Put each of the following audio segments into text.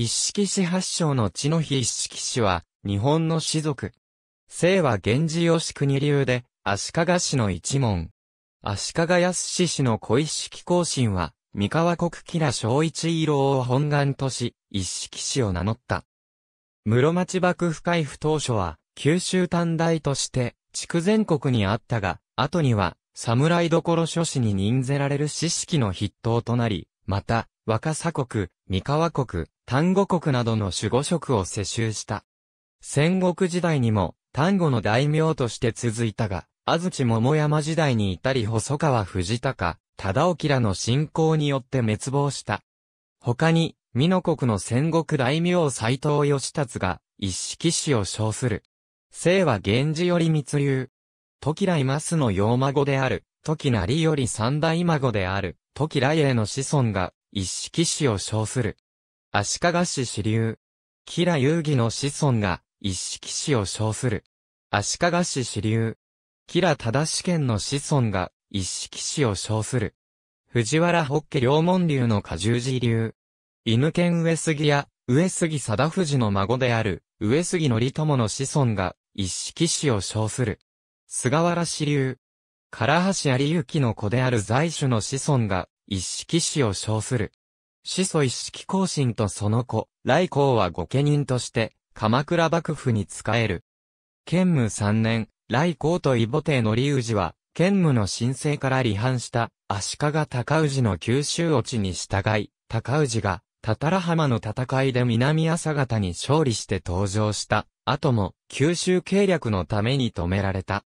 一式市発祥の地の日一式市は、日本の士族。姓は源氏吉国流で、足利氏の一門。足利康氏の小一式更新は、三河国吉良小一色を本願とし、一式氏を名乗った。室町幕府海府当初は、九州短大として、筑前国にあったが、後には、侍所諸子に任ぜられる知識の筆頭となり、また、若狭国、三河国、丹後国などの守護職を世襲した。戦国時代にも、丹後の大名として続いたが、安土桃山時代に至り細川藤高、忠興らの侵攻によって滅亡した。他に、美濃国の戦国大名斎藤義達が、一式氏を称する。姓は源氏より密流。時来ますの洋孫である、時成より三代孫である、時来への子孫が、一式氏を称する。足利氏支流。吉良遊戯の子孫が、一式氏を称する。足利氏支流。吉良忠志県の子孫が、一式氏を称する。藤原北家両門流の果汁寺流。犬犬上杉や、上杉貞藤の孫である、上杉頼朝の子孫が、一式氏を称する。菅原氏流。唐橋有之の子である在主の子孫が、一式氏を称する。始祖一式更新とその子、来光は御家人として、鎌倉幕府に仕える。建武三年、来光と異母帝の利氏は、建武の神聖から離反した足利高氏の九州落ちに従い、高氏が、たたら浜の戦いで南朝方に勝利して登場した後も、九州計略のために止められた。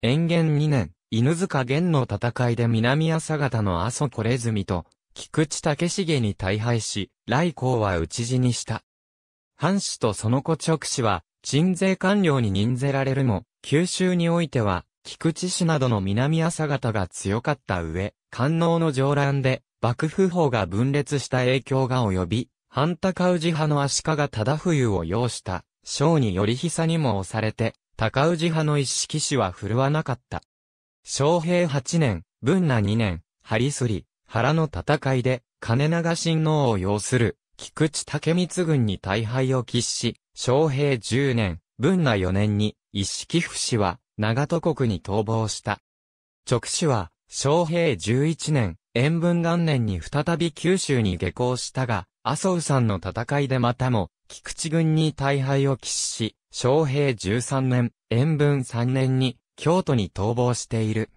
延元2年、犬塚源の戦いで南朝方の阿蘇小レズミと、菊池武重に大敗し、来光は討ち死にした。藩主とその子直氏は、鎮税官僚に任ぜられるも、九州においては、菊池氏などの南朝方が強かった上、官能の上乱で、幕府法が分裂した影響が及び、反高氏派の足利忠冬を要した、将により久にも押されて、高氏派の一式氏は振るわなかった。昌平八年、文那二年、ハリスリ、原の戦いで、金長親王を要する、菊池武光軍に大敗を喫し、昌平十年、文那四年に、一式不死は、長門国に逃亡した。直使は、昌平十一年、塩分元年に再び九州に下校したが、麻生さんの戦いでまたも、菊池軍に大敗を喫し、昌平十三年、塩分三年に、京都に逃亡している。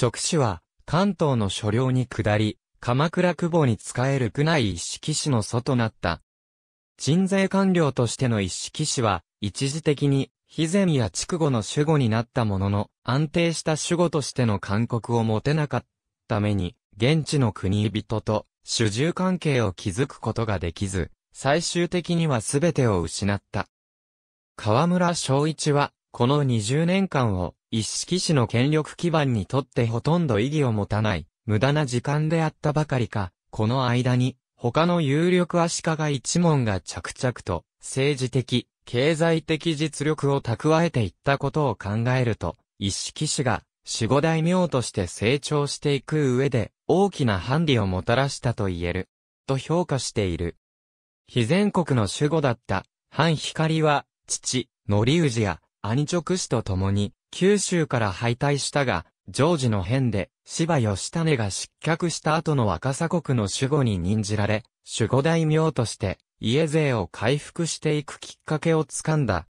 直使は、関東の所領に下り、鎌倉久保に仕える宮内一式士の祖となった。鎮税官僚としての一式士は、一時的に、肥前や筑後の守護になったものの、安定した守護としての勧告を持てなかったために、現地の国人と主従関係を築くことができず、最終的には全てを失った。河村昭一は、この20年間を一式士の権力基盤にとってほとんど意義を持たない、無駄な時間であったばかりか、この間に、他の有力足利一門が着々と、政治的、経済的実力を蓄えていったことを考えると、一式士が、守護大名として成長していく上で、大きな反利をもたらしたと言える、と評価している。非全国の守護だった、反光は、父、則氏や、兄直氏と共に、九州から敗退したが、ジョージの変で、芝義種が失脚した後の若狭国の守護に任じられ、守護大名として、家勢を回復していくきっかけをつかんだ。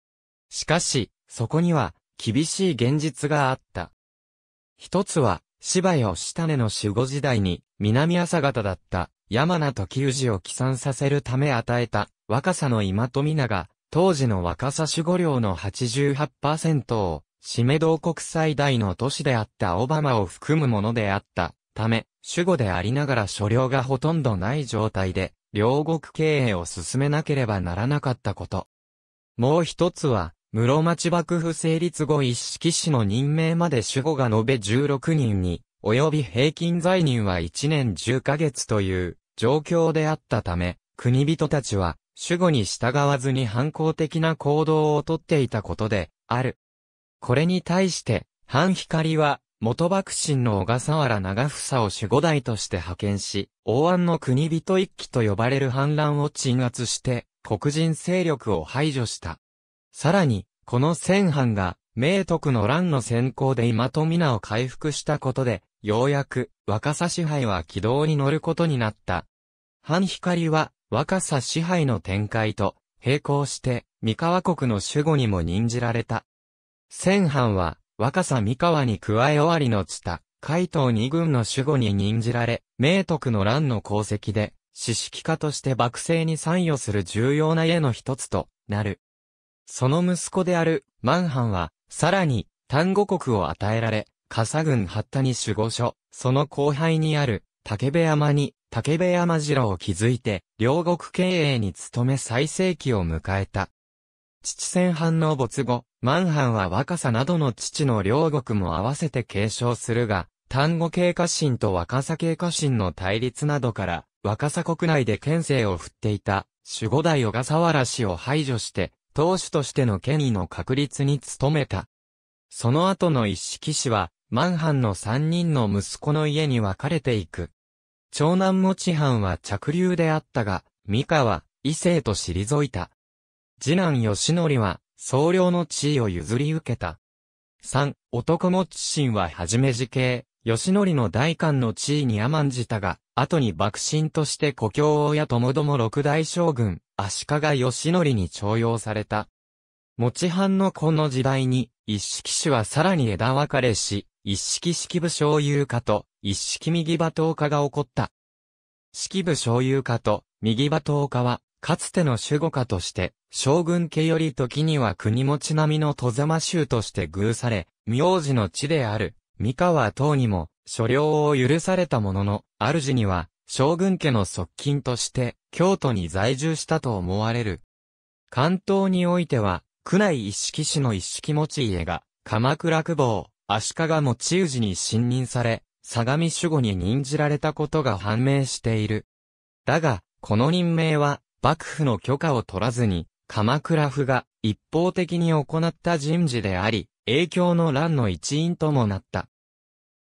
しかし、そこには、厳しい現実があった。一つは、芝義種の守護時代に、南朝方だった、山名時氏を帰参させるため与えた、若さの今富永、当時の若狭守護領の88%を、締め道国最大の都市であったオバマを含むものであったため、守護でありながら所領がほとんどない状態で、両国経営を進めなければならなかったこと。もう一つは、室町幕府成立後一式士の任命まで守護が延べ16人に、及び平均在任は1年10ヶ月という状況であったため、国人たちは守護に従わずに反抗的な行動をとっていたことで、ある。これに対して、反光は、元幕臣の小笠原長房を守護代として派遣し、大安の国人一揆と呼ばれる反乱を鎮圧して、黒人勢力を排除した。さらに、この戦犯が、明徳の乱の先行で今と皆を回復したことで、ようやく、若狭支配は軌道に乗ることになった。反光は、若狭支配の展開と、並行して、三河国の守護にも任じられた。戦犯は、若狭三河に加え終わりの地た、海東二軍の守護に任じられ、明徳の乱の功績で、史式家として幕政に参与する重要な家の一つとなる。その息子である、万藩は、さらに、丹後国を与えられ、笠郡八田に守護所、その後輩にある、竹部山に、竹部山城を築いて、両国経営に努め最盛期を迎えた。父戦藩の没後、万藩は若さなどの父の両国も合わせて継承するが、丹後経過神と若狭経過神の対立などから、若狭国内で県政を振っていた、守護代小笠原氏を排除して、当主としての権威の確立に努めた。その後の一式氏は、万藩の三人の息子の家に分かれていく。長男持ち藩は着流であったが、三河、異性と退いた。次男義則は、総領の地位を譲り受けた。三、男持ち神ははじめ時系、義則の大官の地位に甘んじたが、後に幕臣として故郷親ともども六大将軍、足利義則に徴用された。持ち藩のこの時代に、一式氏はさらに枝分かれし、一式式部小遊家と、一式右馬頭家が起こった。式部小遊家と、右馬頭家は、かつての守護家として、将軍家より時には国持ち並みの戸様衆として偶され、名字の地である、三河等にも、所領を許されたものの、主には、将軍家の側近として、京都に在住したと思われる。関東においては、区内一式市の一式持ち家が、鎌倉久保、足利持ち氏に信任され、相模守護に任じられたことが判明している。だが、この任命は、幕府の許可を取らずに、鎌倉府が一方的に行った人事であり、影響の乱の一因ともなった。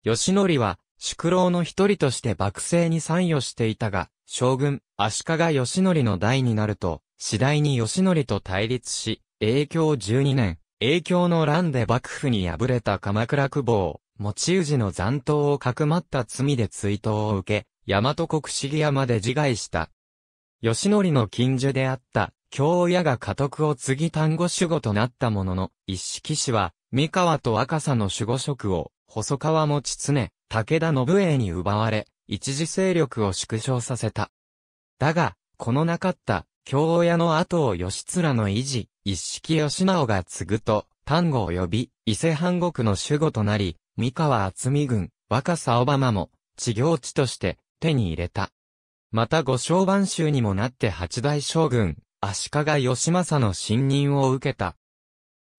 吉則は、宿老の一人として幕政に参与していたが、将軍、足利義則の代になると、次第に義則と対立し、影響12年、影響の乱で幕府に敗れた鎌倉久保を持ち氏の残党をかくまった罪で追悼を受け、大和国重山で自害した。吉則の近所であった、京親が家督を継ぎ単語守護となったものの、一式氏は、三河と赤佐の守護職を、細川持常、武田信栄に奪われ、一時勢力を縮小させた。だが、このなかった、京親の後を義貫の維持、一式義直が継ぐと、単語を呼び、伊勢藩国の守護となり、三河厚見郡、若狭小浜も、地行地として手に入れた。また五小番衆にもなって八代将軍、足利義政の信任を受けた。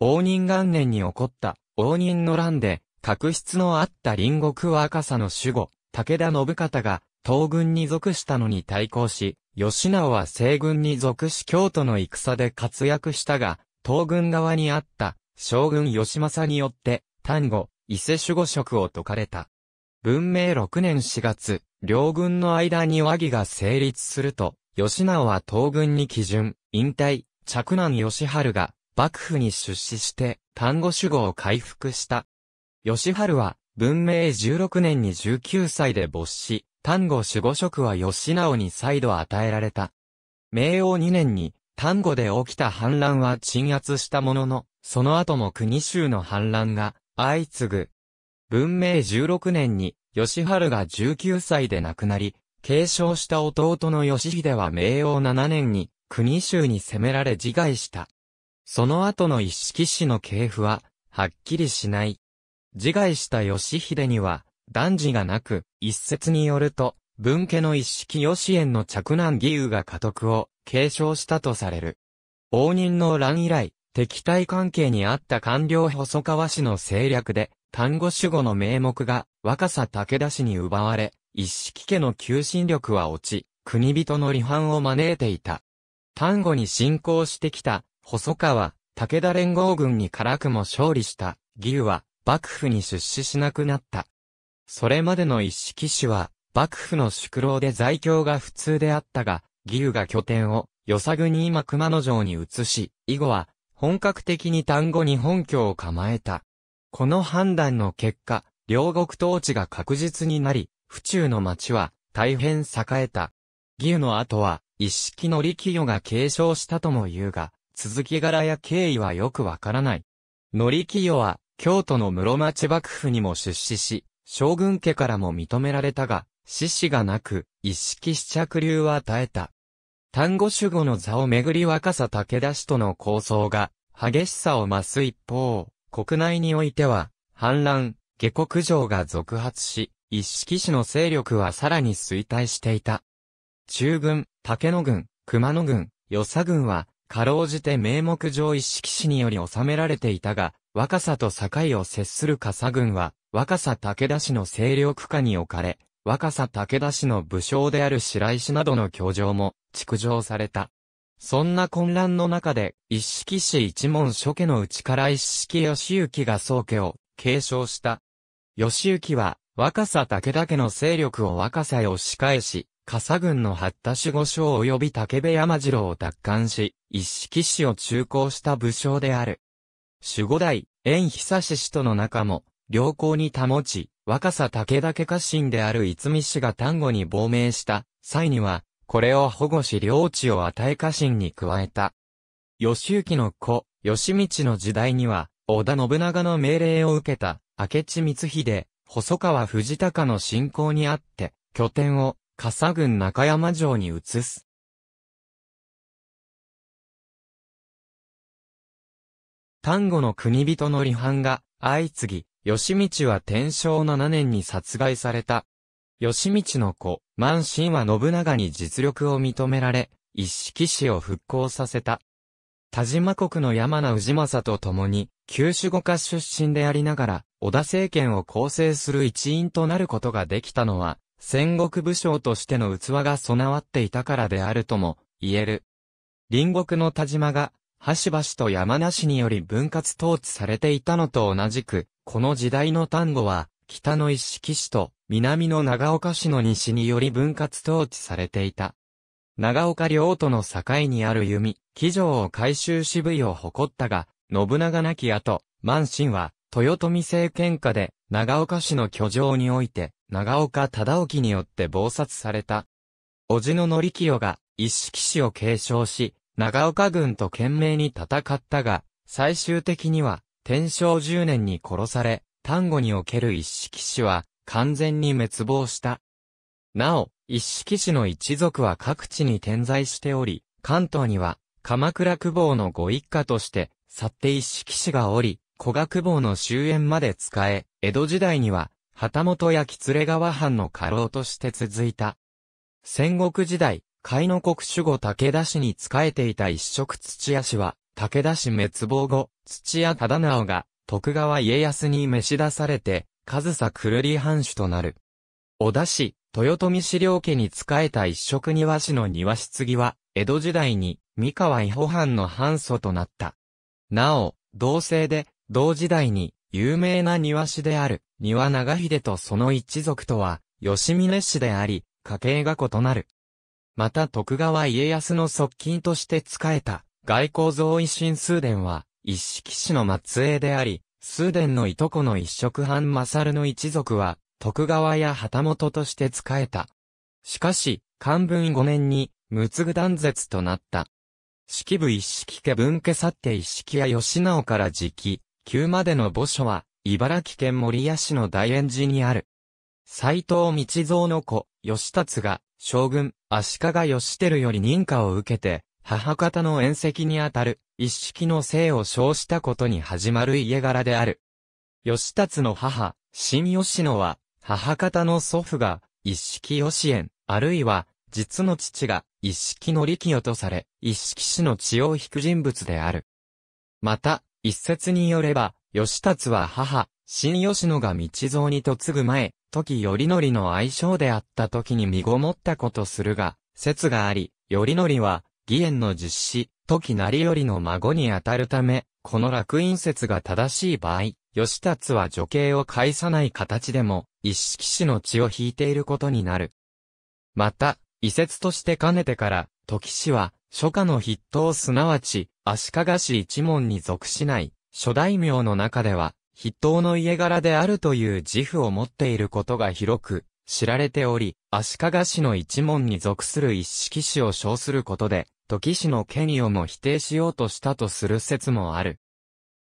応仁元年に起こった応仁の乱で、確執のあった隣国若狭の守護、武田信方が東軍に属したのに対抗し、吉直は西軍に属し京都の戦で活躍したが、東軍側にあった将軍義政によって、丹後、伊勢守護職を解かれた。文明6年4月、両軍の間に和議が成立すると、吉直は東軍に基準、引退、着男義春が、幕府に出資して、丹後守護を回復した。義春は、文明16年に19歳で没し、丹後守護職は吉直に再度与えられた。明王2年に、丹後で起きた反乱は鎮圧したものの、その後も国衆の反乱が相次ぐ。文明16年に、義春が19歳で亡くなり、継承した弟の義秀は明王7年に、国衆に攻められ自害した。その後の一式氏の系譜は、はっきりしない。自害した義秀には、男児がなく、一説によると、文家の一式義縁の着男義勇が家督を継承したとされる。応仁の乱以来、敵対関係にあった官僚細川氏の政略で、単語守護の名目が若狭武田氏に奪われ、一式家の求心力は落ち、国人の離反を招いていた。単語に侵攻してきた細川、武田連合軍に辛くも勝利した義勇は、幕府に出資しなくなった。それまでの一式氏は、幕府の宿老で在京が普通であったが、義勇が拠点を、与謝国今熊野城に移し、以後は、本格的に単語に本拠を構えた。この判断の結果、両国統治が確実になり、府中の町は大変栄えた。義勇の後は、一式の力与が継承したとも言うが、続き柄や経緯はよくわからない。乗清は、京都の室町幕府にも出資し、将軍家からも認められたが、志士がなく、一式試着流は絶えた。単語守護の座をめぐり若さ武田氏との構想が、激しさを増す一方、国内においては、反乱、下克上が続発し、一式氏の勢力はさらに衰退していた。中軍、竹野軍、熊野軍、与謝軍は、かろうじて名目上一式氏により収められていたが、若さと境を接する笠軍は、若さ武田氏の勢力下に置かれ、若さ武田氏の武将である白石などの居城も、築城された。そんな混乱の中で、一式氏一門諸家のうちから一式義行が宗家を継承した。義行は、若さ武田家の勢力を若さへ押し返し、笠軍の八田守護将及び竹部山次郎を奪還し、一式氏を中行した武将である。守護代、縁久志氏との仲も、良好に保ち、若さ武田家家臣である逸見氏が丹後に亡命した際には、これを保護し領地を与え家臣に加えた。義行の子、義道の時代には、織田信長の命令を受けた、明智光秀、細川藤高の侵攻にあって、拠点を笠郡中山城に移す。丹後の国人の離反が相次ぎ、義道は天正7年に殺害された。義道の子、満身は信長に実力を認められ、一式氏を復興させた。田島国の山名氏政と共に、九州五家出身でありながら、織田政権を構成する一員となることができたのは、戦国武将としての器が備わっていたからであるとも言える。隣国の田島が、橋橋と山梨により分割統治されていたのと同じく、この時代の丹後は、北の一色市と南の長岡市の西により分割統治されていた。長岡領との境にある弓、騎乗を改修支部位を誇ったが、信長亡き後、満身は、豊臣政権下で、長岡市の居城において、長岡忠興によって謀殺された。叔父の則清が一式氏を継承し、長岡軍と懸命に戦ったが、最終的には天正10年に殺され、丹後における一式氏は完全に滅亡した。なお、一式氏の一族は各地に点在しており、関東には鎌倉久保のご一家として、去って一式氏がおり、古賀久保の終焉まで使え、江戸時代には旗本や喜連川藩の家老として続いた。戦国時代、海の国守護武田氏に仕えていた一色土屋氏は、武田氏滅亡後、土屋忠直が、徳川家康に召し出されて、上総くるり藩主となる。小田氏、豊臣氏領家に仕えた一色庭師の庭師継は、江戸時代に、三河伊保藩の藩祖となった。なお、同姓で、同時代に、有名な庭師である、庭長秀とその一族とは、吉峰氏であり、家系が異なる。また徳川家康の側近として仕えた、外交増維新数伝は、一式氏の末裔であり、数伝のいとこの一色藩勝の一族は、徳川や旗本として仕えた。しかし、漢文5年に、無継断絶となった。式部一式家分家去って一式や吉直から直、旧までの墓所は、茨城県守谷市の大円寺にある。斎藤道蔵の子、義達が、将軍、足利義輝より認可を受けて、母方の縁石にあたる、一式の姓を称したことに始まる家柄である。義達の母、新吉野は、母方の祖父が、一式義縁、あるいは、実の父が、一式の力代とされ、一式氏の血を引く人物である。また、一説によれば、義達は母、新吉野が道蔵に嫁ぐ前、時頼則の愛称であった時に身ごもったことするが、説があり、頼則は、義援の実施、時成頼の孫にあたるため、この楽院説が正しい場合、吉達は女系を介さない形でも、一色氏の血を引いていることになる。また、遺説としてかねてから、時氏は、初夏の筆頭すなわち、足利氏一門に属しない、諸大名の中では、筆頭の家柄であるという自負を持っていることが広く知られており、足利氏の一門に属する一式氏を称することで、時氏の権威をも否定しようとしたとする説もある。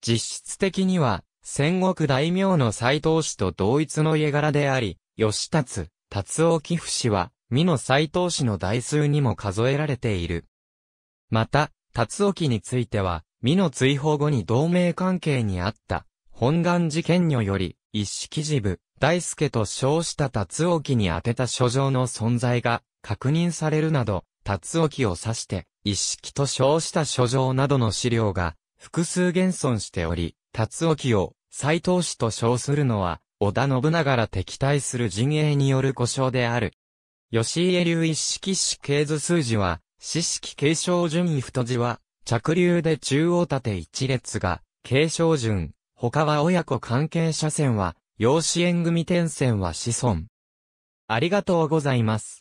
実質的には、戦国大名の斎藤氏と同一の家柄であり、吉達、達夫寄付氏は、美の斎藤氏の代数にも数えられている。また、達夫については、美の追放後に同盟関係にあった、本願寺県女より、一式事部、大輔と称した達置に宛てた書状の存在が確認されるなど、達置を指して、一式と称した書状などの資料が複数現存しており、達置を斎藤氏と称するのは、織田信長ら敵対する陣営による故障である。吉家流一式死系図数字は、四式継承順位太字は、着流で中央縦一列が、継承順、他は親子関係者線は、養子縁組転線は子孫。ありがとうございます。